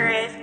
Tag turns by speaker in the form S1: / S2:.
S1: Chris.